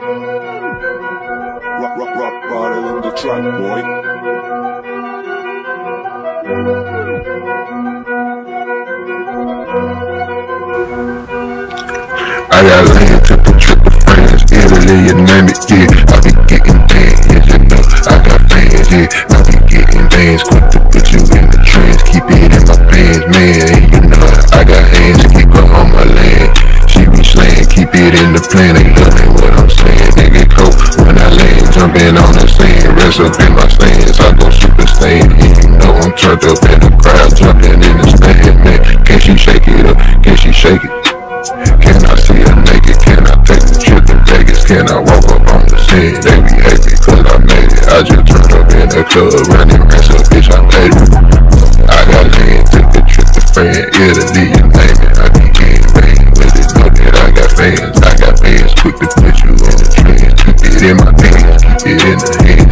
Rock, rock, rock, bottle on the track, boy. I got land to the trip of France, Italy, you name it, yeah. I be getting bands, you know. I got fans, yeah. I be getting bands, quick to put you in the trance. Keep it in my pants, man, you know. I got hands, keep her on my land. She be slaying, keep it in the plan, jumping on the scene, rest up in my stands. I go super stain, and you know I'm turned up in the crowd, jumping in the stand, man. Can she shake it up? Can she shake it? Can I see her naked? Can I take the trip to Vegas? Can I walk up on the scene? They be happy cause I made it. I just turned up in the club, running rest up, bitch, I made it. I got land, took a trip to France, Italy, you name it. I be getting paid with it, know that I got fans. I got fans, quick to put you in the trance. Keep it in my pants, it in the hands,